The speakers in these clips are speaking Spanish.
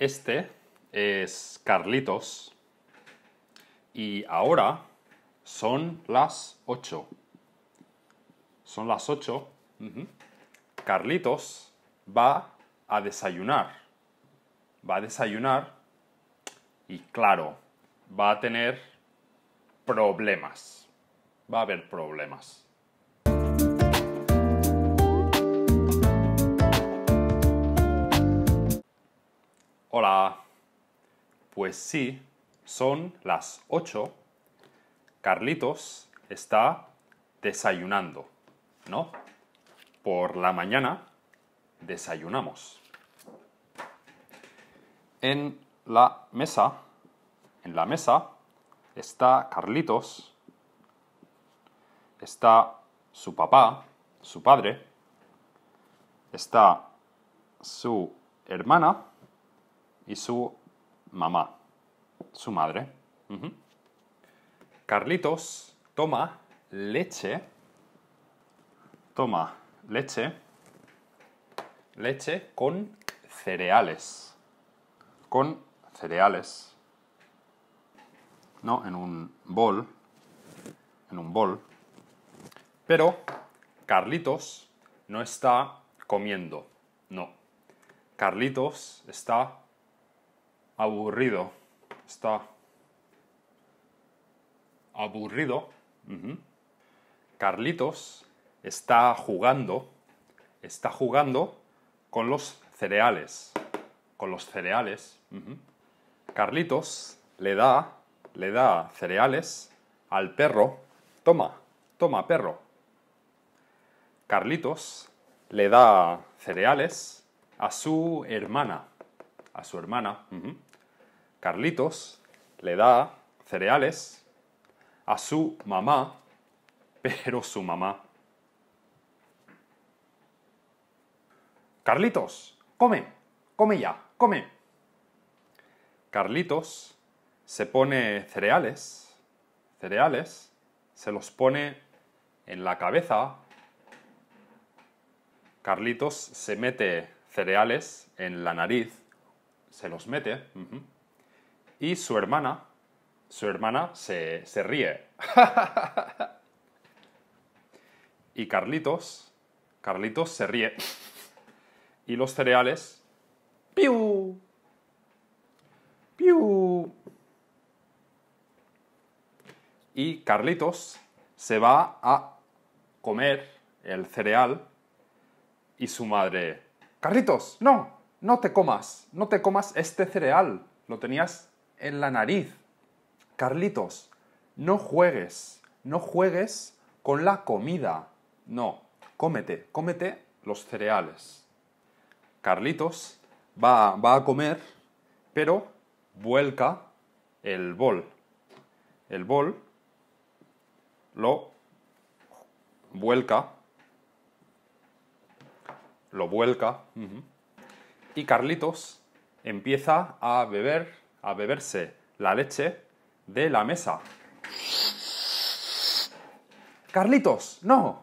Este es Carlitos y ahora son las 8. Son las 8. Ujú. Carlitos va a desayunar. Va a desayunar y claro, va a tener problemas. Va a haber problemas. Hola. Pues sí, son las 8. Carlitos está desayunando, ¿no? Por la mañana desayunamos. En la mesa, en la mesa está Carlitos, está su papá, su padre, está su hermana y su mamá, su madre. Carlitos toma leche, toma leche, leche con cereales, con cereales, no en un bol, en un bol, pero Carlitos no está comiendo, no. Carlitos está aburrido, está aburrido. Carlitos está jugando, está jugando con los cereales, con los cereales. Carlitos le da, le da cereales al perro. Toma, toma, perro. Carlitos le da cereales a su hermana, a su hermana. Carlitos le da cereales a su mamá, pero su mamá. Carlitos, come, come ya, come. Carlitos se pone cereales, cereales, se los pone en la cabeza. Carlitos se mete cereales en la nariz, se los mete. Y su hermana, su hermana se, se ríe. y Carlitos, Carlitos se ríe. Y los cereales, ¡piu! ¡piu! Y Carlitos se va a comer el cereal y su madre, Carlitos, no, no te comas, no te comas este cereal, lo tenías en la nariz. Carlitos, no juegues, no juegues con la comida, no, cómete, cómete los cereales. Carlitos va, va a comer, pero vuelca el bol. El bol lo vuelca, lo vuelca, y Carlitos empieza a beber, a beberse la leche de la mesa. Carlitos, no.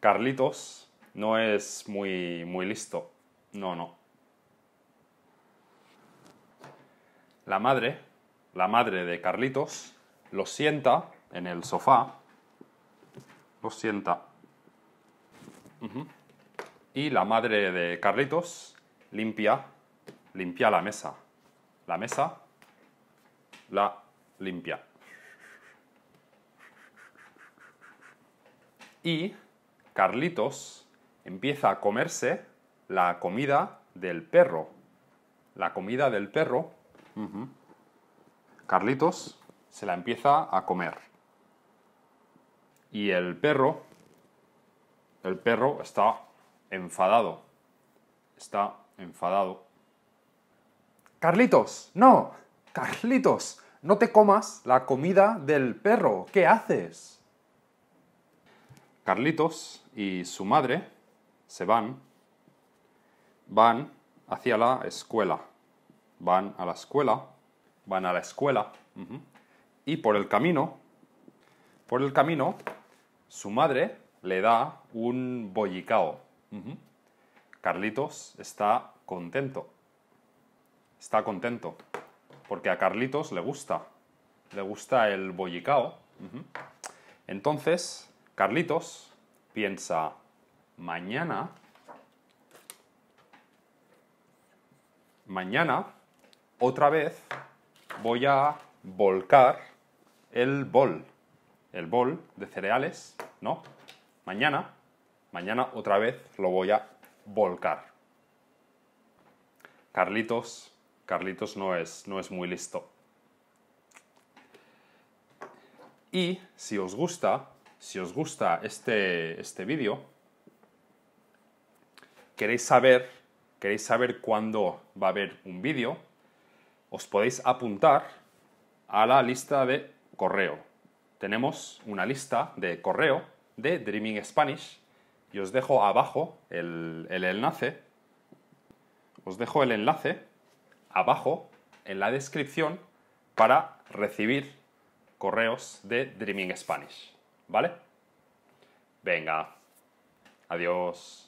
Carlitos no es muy, muy listo. No, no. La madre, la madre de Carlitos, lo sienta en el sofá. Lo sienta. Y la madre de Carlitos limpia, limpia la mesa. La mesa la limpia. Y Carlitos empieza a comerse la comida del perro. La comida del perro. Carlitos se la empieza a comer. Y el perro, el perro está enfadado. Está enfadado. Carlitos, no. Carlitos, no te comas la comida del perro. ¿Qué haces? Carlitos y su madre se van, van hacia la escuela. Van a la escuela, van a la escuela. Y por el camino, por el camino, su madre le da un bollicao. Carlitos está contento. está contento, porque a Carlitos le gusta, le gusta el bollicao. Entonces, Carlitos piensa, mañana, mañana, otra vez, voy a volcar el bol, el bol de cereales, ¿no? Mañana, mañana otra vez lo voy a volcar. Carlitos, Carlitos no es, no es muy listo. Y si os gusta, si os gusta este, este vídeo, queréis saber, queréis saber cuándo va a haber un vídeo, os podéis apuntar a la lista de correo. Tenemos una lista de correo de Dreaming Spanish y os dejo abajo el, el enlace. Os dejo el enlace abajo en la descripción para recibir correos de Dreaming Spanish. ¿Vale? Venga. Adiós.